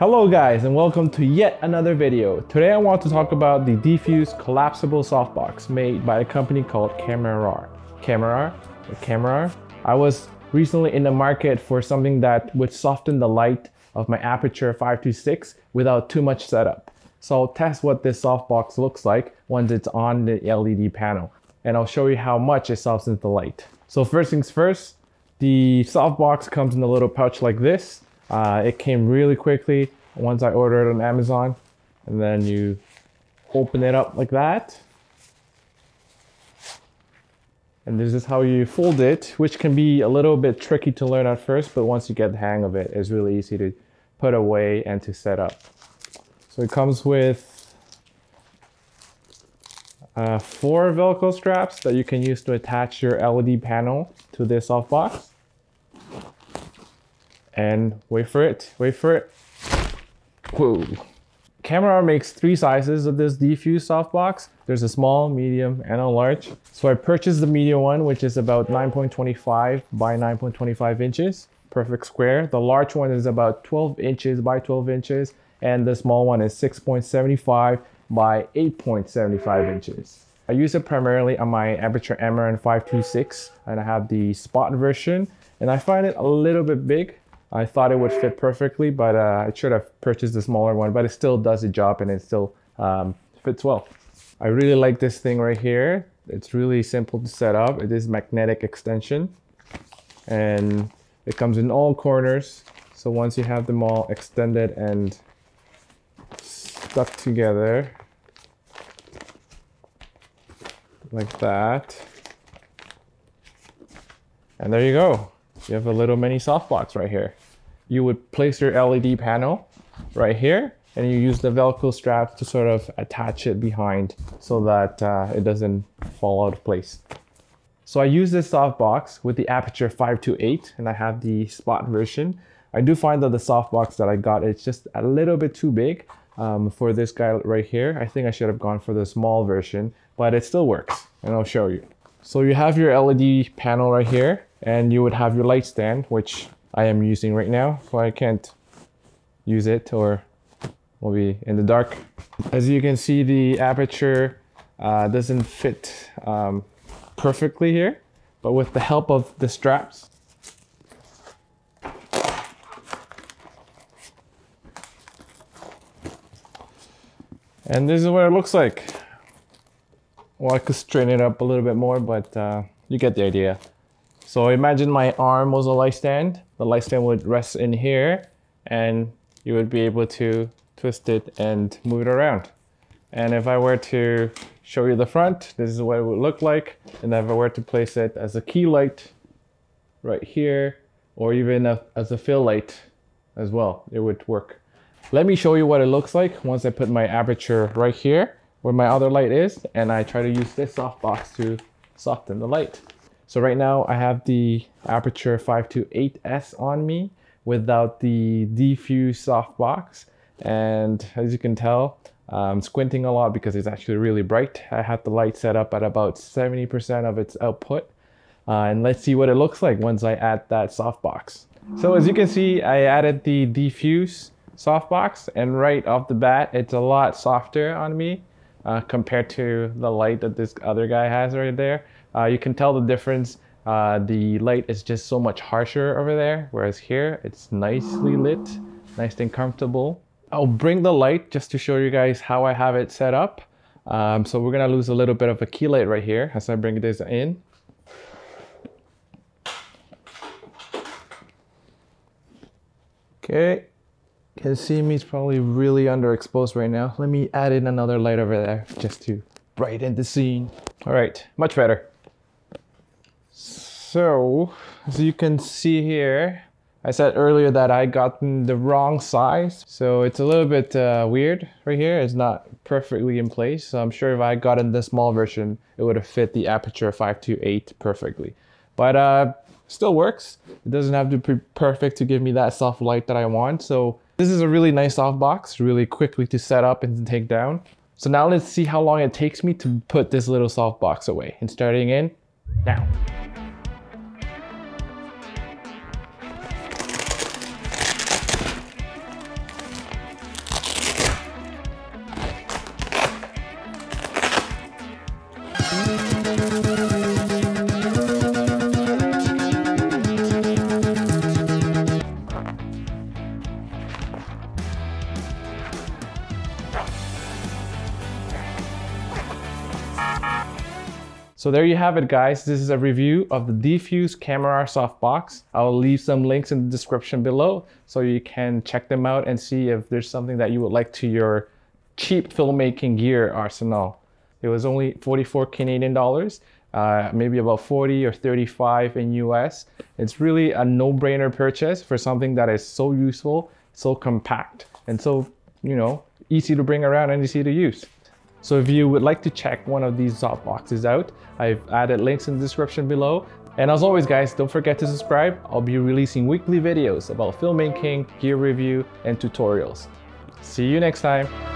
Hello guys and welcome to yet another video. Today I want to talk about the D-Fuse collapsible softbox made by a company called Kamerar Kamerar Kamerar. I was recently in the market for something that would soften the light of my Aputure 526 without too much setup. So I'll test what this softbox looks like once it's on the LED panel and I'll show you how much it softens the light. So first things first, the softbox comes in a little pouch like this uh, it came really quickly once I ordered it on Amazon. And then you open it up like that. And this is how you fold it, which can be a little bit tricky to learn at first, but once you get the hang of it, it's really easy to put away and to set up. So it comes with uh, four Velcro straps that you can use to attach your LED panel to this softbox and wait for it, wait for it. Whoa. Kamerar makes three sizes of this D-Fuse softbox. There's a small, medium, and a large. So I purchased the medium one, which is about 9.25 by 9.25 inches, perfect square. The large one is about 12 inches by 12 inches, and the small one is 6.75 by 8.75 inches. I use it primarily on my Aputure Amaran 526, and I have the spot version, and I find it a little bit big. I thought it would fit perfectly, but uh, I should have purchased the smaller one, but it still does the job and it still um, fits well. I really like this thing right here. It's really simple to set up. It is magnetic extension and it comes in all corners. So once you have them all extended and stuck together like that, and there you go. You have a little mini softbox right here. You would place your LED panel right here and you use the Velcro straps to sort of attach it behind so that uh, it doesn't fall out of place. So I use this softbox with the Aputure 528 and I have the spot version. I do find that the softbox that I got is just a little bit too big um, for this guy right here. I think I should have gone for the small version, but it still works and I'll show you. So you have your LED panel right here and you would have your light stand, which I am using right now, so I can't use it or we'll be in the dark. As you can see, the Aputure uh, doesn't fit um, perfectly here, but with the help of the straps, And this is what it looks like. Well, I could straighten it up a little bit more, but uh, you get the idea. So imagine my arm was a light stand. The light stand would rest in here and you would be able to twist it and move it around. And if I were to show you the front, this is what it would look like. And if I were to place it as a key light right here, or even a, as a fill light as well, it would work. Let me show you what it looks like once I put my Aputure right here where my other light is and I try to use this softbox to soften the light. So right now I have the Aputure 528S on me without the D-Fuse softbox. And as you can tell, I'm squinting a lot because it's actually really bright. I have the light set up at about 70% of its output. Uh, and let's see what it looks like once I add that softbox. So as you can see, I added the D-Fuse softbox and right off the bat, it's a lot softer on me uh, compared to the light that this other guy has right there. Uh, you can tell the difference. Uh, the light is just so much harsher over there, whereas here it's nicely lit, nice and comfortable. I'll bring the light just to show you guys how I have it set up. Um, so we're gonna lose a little bit of a key light right here as I bring this in. Okay, can see me, it's probably really underexposed right now. Let me add in another light over there just to brighten the scene. All right, much better. So, as you can see here, I said earlier that I gotten the wrong size. So it's a little bit uh, weird right here. It's not perfectly in place. So I'm sure if I got in the small version, it would have fit the Aputure 528 perfectly. But uh, still works. It doesn't have to be perfect to give me that soft light that I want. So this is a really nice softbox, really quickly to set up and to take down. So now let's see how long it takes me to put this little softbox away. And starting in now. So there you have it guys. This is a review of the D-Fuse Kamerar softbox. I'll leave some links in the description below so you can check them out and see if there's something that you would like to your cheap filmmaking gear arsenal. It was only 44 Canadian dollars, uh, maybe about 40 or 35 in US. It's really a no-brainer purchase for something that is so useful, so compact, and so, you know, easy to bring around and easy to use. So if you would like to check one of these soft boxes out, I've added links in the description below. And as always guys, don't forget to subscribe. I'll be releasing weekly videos about filmmaking, gear review, and tutorials. See you next time.